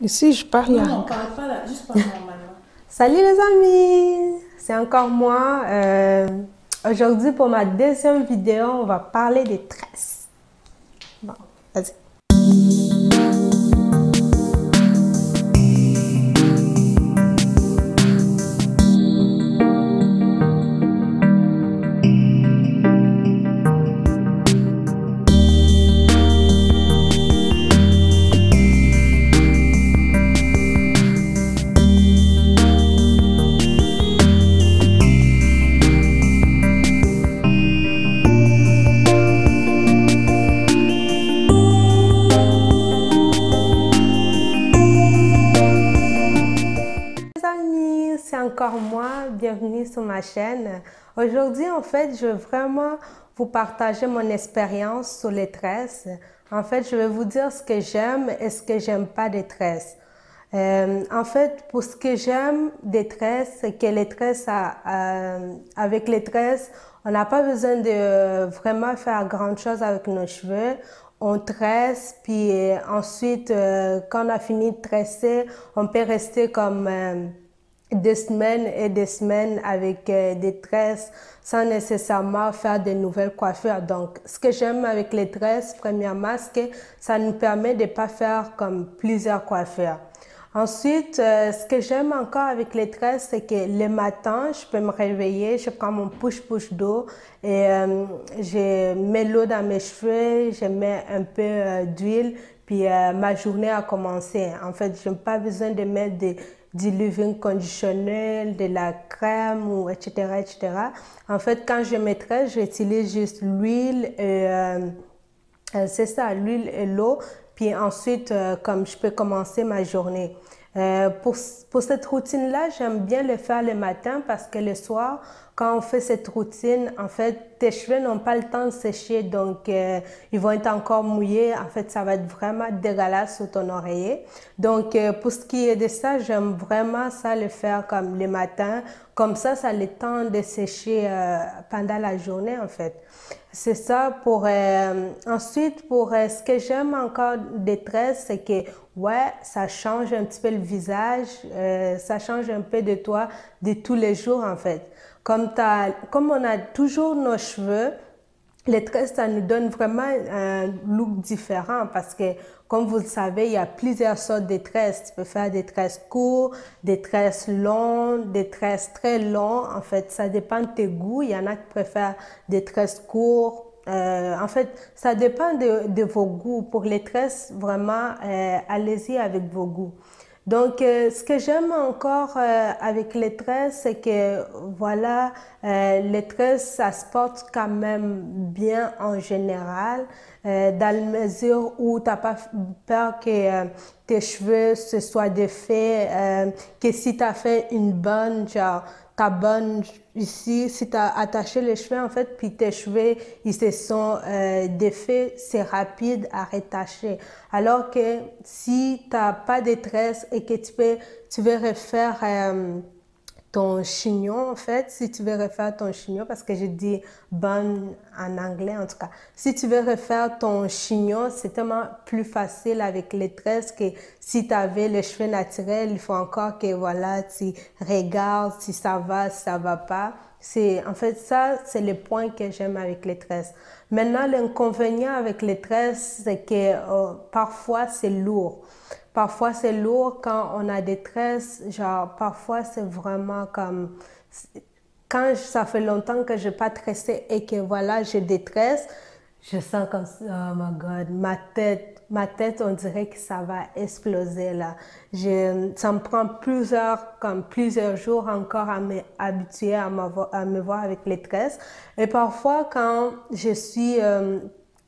Ici, je parle là. Non, parle pas là, juste parle normalement. Salut les amis, c'est encore moi. Euh, Aujourd'hui, pour ma deuxième vidéo, on va parler des tresses. Chaîne. Aujourd'hui, en fait, je veux vraiment vous partager mon expérience sur les tresses. En fait, je vais vous dire ce que j'aime et ce que j'aime pas des tresses. Euh, en fait, pour ce que j'aime des tresses, c'est que les tresses, euh, avec les tresses, on n'a pas besoin de vraiment faire grand chose avec nos cheveux. On tresse, puis euh, ensuite, euh, quand on a fini de tresser, on peut rester comme euh, des semaines et des semaines avec euh, des tresses sans nécessairement faire de nouvelles coiffures. Donc, ce que j'aime avec les tresses, premièrement, c'est que ça nous permet de pas faire comme plusieurs coiffures. Ensuite, euh, ce que j'aime encore avec les tresses, c'est que le matin, je peux me réveiller, je prends mon push-push d'eau et euh, je mets l'eau dans mes cheveux, je mets un peu euh, d'huile, puis euh, ma journée a commencé. En fait, je n'ai pas besoin de mettre de, du leave-in conditioner, de la crème, ou etc., etc. En fait, quand je me tresse, j'utilise juste l'huile et... euh, euh, c'est ça, l'huile et l'eau. Puis ensuite, euh, comme je peux commencer ma journée. Euh, pour, pour cette routine-là, j'aime bien le faire le matin parce que le soir, quand on fait cette routine, en fait, tes cheveux n'ont pas le temps de sécher, donc euh, ils vont être encore mouillés. En fait, ça va être vraiment dégueulasse sur ton oreiller. Donc, euh, pour ce qui est de ça, j'aime vraiment ça le faire comme le matin. Comme ça, ça a le temps de sécher pendant la journée, en fait. C'est ça pour... ensuite, pour ce que j'aime encore des tresses, c'est que, ouais, ça change un petit peu le visage, euh, ça change un peu de toi de tous les jours, en fait. Comme, comme on a toujours nos cheveux, les tresses, ça nous donne vraiment un look différent parce que, comme vous le savez, il y a plusieurs sortes de tresses. Tu peux faire des tresses courtes, des tresses longues, des tresses très longues. En fait, ça dépend de tes goûts. Il y en a qui préfèrent des tresses courtes. Euh, en fait, ça dépend de, vos goûts. Pour les tresses, vraiment, euh, allez-y avec vos goûts. Donc, euh, ce que j'aime encore avec les tresses, c'est que, voilà, les tresses, ça se porte quand même bien en général, dans la mesure où tu n'as pas peur que tes cheveux se soient défaits, que si tu as fait une bonne, genre, bonne ici, si tu as attaché les cheveux, en fait, puis tes cheveux, ils se sont euh, défaits, c'est rapide à retacher. Alors que si tu n'as pas de tresses et que tu, peux, tu veux refaire euh, ton chignon, en fait, si tu veux refaire ton chignon, parce que je dis bonne en anglais en tout cas, si tu veux refaire ton chignon, c'est tellement plus facile avec les tresses que si tu avais les cheveux naturels, il faut encore que voilà, tu regardes si ça va, si ça va pas. C'est, en fait, ça, c'est le point que j'aime avec les tresses. Maintenant, l'inconvénient avec les tresses, c'est que euh, parfois, c'est lourd. Parfois, c'est lourd quand on a des tresses. Genre, parfois, c'est vraiment comme... Quand ça fait longtemps que je n'ai pas tressé et que voilà, j'ai des tresses, je sens comme oh my God, ma tête, ma tête, on dirait que ça va exploser là. Ça me prend plusieurs, comme plusieurs jours encore à m'habituer à, à me voir avec les tresses. Et parfois, quand je suis, euh,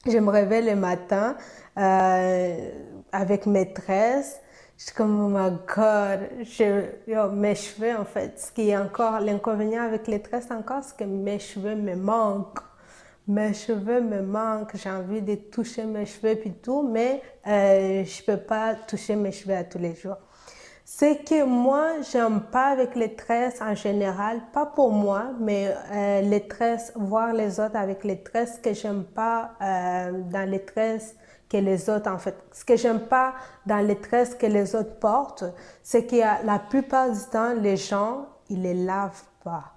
je me réveille le matin euh, avec mes tresses, je suis comme, oh my God, mes cheveux, en fait, ce qui est encore, l'inconvénient avec les tresses encore, c'est que mes cheveux me manquent. Mes cheveux me manquent, j'ai envie de toucher mes cheveux puis tout, mais euh, je peux pas toucher mes cheveux à tous les jours. C'est que moi, j'aime pas avec les tresses en général, pas pour moi, mais euh, les tresses, voir les autres avec les tresses que j'aime pas euh, dans les tresses que les autres, en fait. Ce que j'aime pas dans les tresses que les autres portent, c'est a la plupart du temps, les gens, ils les lavent pas.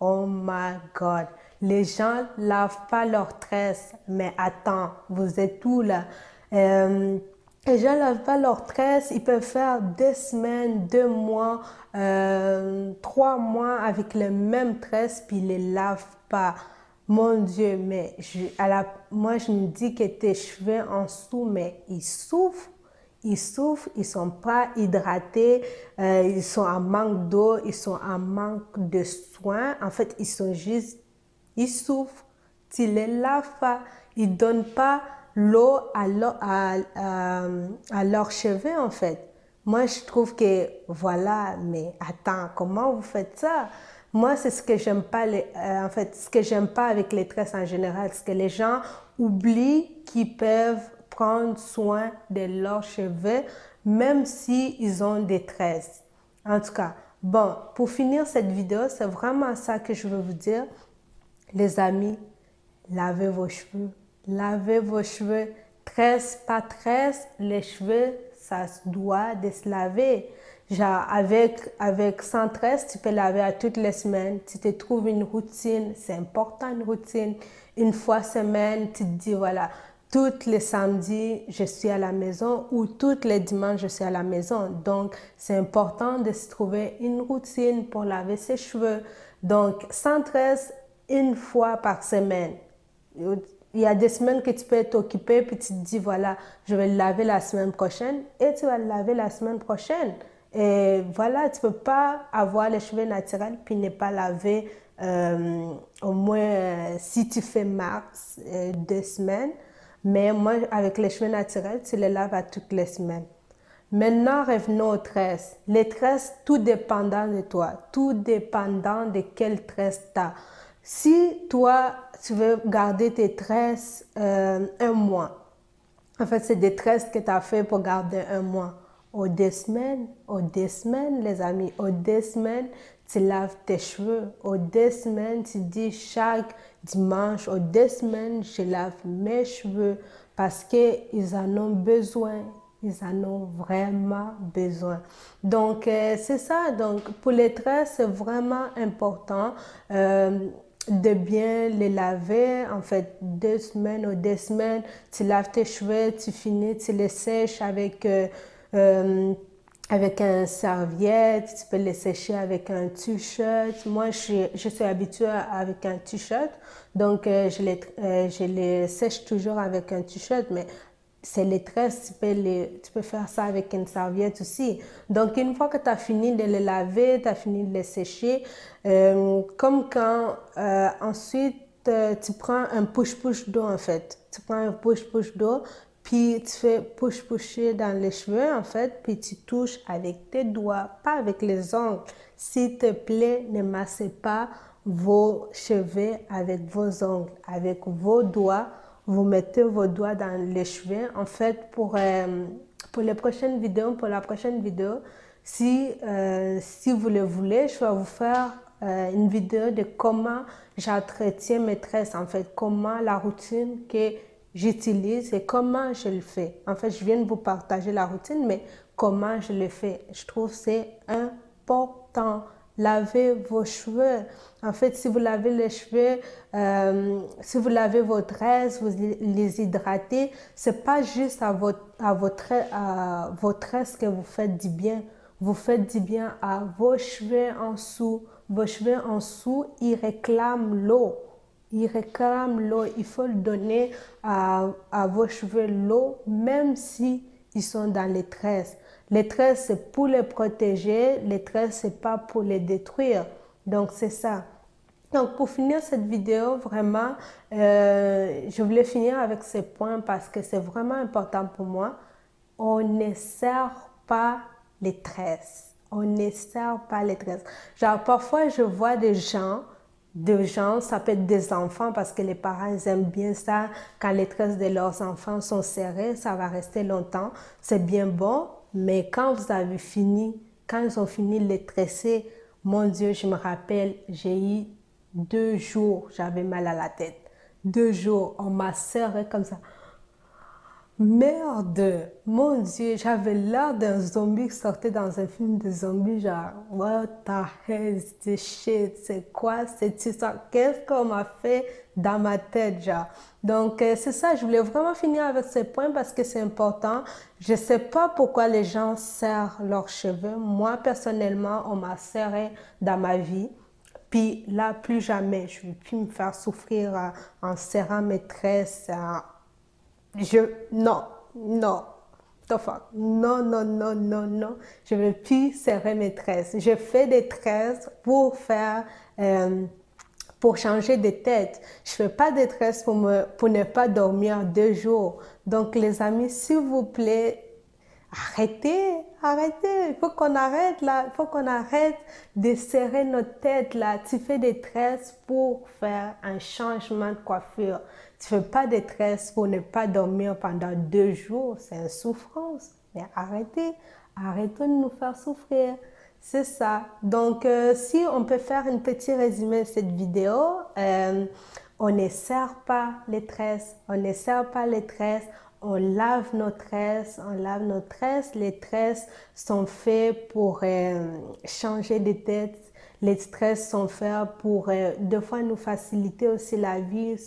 Oh my God. Les gens lavent pas leurs tresses. Mais attends, vous êtes où là? Euh, les gens lavent pas leurs tresses. Ils peuvent faire deux semaines, deux mois, euh, trois mois avec les mêmes tresses, puis ils les lavent pas. Mon Dieu, mais je, moi je me dis que tes cheveux en dessous, mais ils souffrent. Ils souffrent, ils sont pas hydratés, euh, ils sont en manque d'eau, ils sont en manque de soins. En fait, ils sont juste, ils souffrent. Tu les laves pas, ils donnent pas l'eau à, à leurs cheveux en fait. Moi, je trouve que, voilà, mais attends, comment vous faites ça? Moi, c'est ce que j'aime pas, les, euh, ce que j'aime pas avec les tresses en général, c'est que les gens oublient qu'ils peuvent prendre soin de leurs cheveux, même s'ils ils ont des tresses. En tout cas, bon, pour finir cette vidéo, c'est vraiment ça que je veux vous dire. Les amis, lavez vos cheveux. Lavez vos cheveux. Tresse, pas tresse, les cheveux, ça doit de se laver. Genre, avec, avec 113, tu peux laver à toutes les semaines. Tu te trouves une routine, c'est important une routine. Une fois semaine, tu te dis, voilà, tous les samedis, je suis à la maison ou tous les dimanches, je suis à la maison. Donc, c'est important de se trouver une routine pour laver ses cheveux. Donc, 113, une fois par semaine. Il y a des semaines que tu peux t'occuper, puis tu te dis, voilà, je vais le laver la semaine prochaine, et tu vas le laver la semaine prochaine. Et voilà, tu peux pas avoir les cheveux naturels puis ne pas laver euh, au moins euh, si tu fais max euh, deux semaines. Mais moi, avec les cheveux naturels, tu les laves à toutes les semaines. Maintenant, revenons aux tresses. Les tresses, tout dépendant de toi, tout dépendant de quelle tresse tu as. Si toi, tu veux garder tes tresses un mois, en fait, c'est des tresses que tu as fait pour garder un mois aux deux semaines, aux deux semaines, les amis, aux deux semaines, tu laves tes cheveux. Aux deux semaines, tu dis chaque dimanche, aux deux semaines, je lave mes cheveux parce qu'ils en ont besoin. Ils en ont vraiment besoin. Donc, euh, c'est ça. Donc, pour les tresses, c'est vraiment important. Euh, de bien les laver, en fait, deux semaines ou deux semaines, tu laves tes cheveux, tu finis, tu les sèches avec euh, euh, avec un serviette, tu peux les sécher avec un t-shirt. Moi, je, suis habituée avec un t-shirt, donc euh, je, les, euh, je les sèche toujours avec un t-shirt, mais c'est les tresses, tu peux, les, tu peux faire ça avec une serviette aussi. Donc, une fois que tu as fini de les laver, tu as fini de les sécher, comme quand ensuite tu prends un push-push d'eau en fait. Tu prends un push-push d'eau, puis tu fais push-pusher dans les cheveux, en fait, puis tu touches avec tes doigts, pas avec les ongles. S'il te plaît, ne massez pas vos cheveux avec vos ongles, avec vos doigts. Vous mettez vos doigts dans les cheveux. En fait, pour, euh, pour les prochaines vidéos, pour la prochaine vidéo, si, euh, si vous le voulez, je vais vous faire euh, une vidéo de comment j'entretiens mes tresses, en fait, comment la routine que j'utilise et comment je le fais. En fait, je viens de vous partager la routine, mais comment je le fais. Je trouve c'est important. Lavez vos cheveux. En fait, si vous lavez les cheveux, euh, si vous lavez vos tresses, vous les hydratez, c'est pas juste à votre, à votre, à vos tresses que vous faites du bien. Vous faites du bien à vos cheveux en dessous. Vos cheveux en dessous, ils réclament l'eau il réclame l'eau. Il faut le donner à, à vos cheveux l'eau, même si ils sont dans les tresses. Les tresses, c'est pour les protéger. Les tresses, c'est pas pour les détruire. Donc, c'est ça. Donc, pour finir cette vidéo, vraiment, euh, je voulais finir avec ces points parce que c'est vraiment important pour moi. On ne sert pas les tresses. On ne sert pas les tresses. Genre, parfois, je vois des gens de gens, ça peut être des enfants parce que les parents aiment bien ça. Quand les tresses de leurs enfants sont serrées, ça va rester longtemps. C'est bien bon, mais quand vous avez fini, quand ils ont fini de les tresser, mon Dieu, je me rappelle, j'ai eu deux jours, j'avais mal à la tête. Deux jours, on m'a serré comme ça. Merde, mon Dieu, j'avais l'air d'un zombie qui sortait dans un film de zombies, genre, what the hell is this shit? C'est quoi cette histoire? Qu'est-ce qu'on m'a fait dans ma tête, genre? Donc, euh, c'est ça, je voulais vraiment finir avec ce point parce que c'est important. Je sais pas pourquoi les gens serrent leurs cheveux. Moi, personnellement, on m'a serré dans ma vie. Puis là, plus jamais, je ne vais plus me faire souffrir euh, en serrant mes tresses, je, non, non, non, non, non, non, non, je veux plus serrer mes tresses. Je fais des tresses pour faire, euh, pour changer de tête. Je fais pas des tresses pour pour ne pas dormir deux jours. Donc, les amis, s'il vous plaît, arrêtez, arrêtez. Il faut qu'on arrête là. Il faut qu'on arrête de serrer notre tête là. Tu fais des tresses pour faire un changement de coiffure. Tu fais pas des tresses pour ne pas dormir pendant deux jours. C'est une souffrance. Mais arrêtez. Arrêtez de nous faire souffrir. C'est ça. Donc, euh, si on peut faire un petit résumé de cette vidéo, euh, on ne serre pas les tresses, on ne serre pas les tresses, on lave nos tresses, on lave nos tresses. Les tresses sont faites pour euh, changer de tête. Les tresses sont faites pour, euh, deux fois, nous faciliter aussi la vie.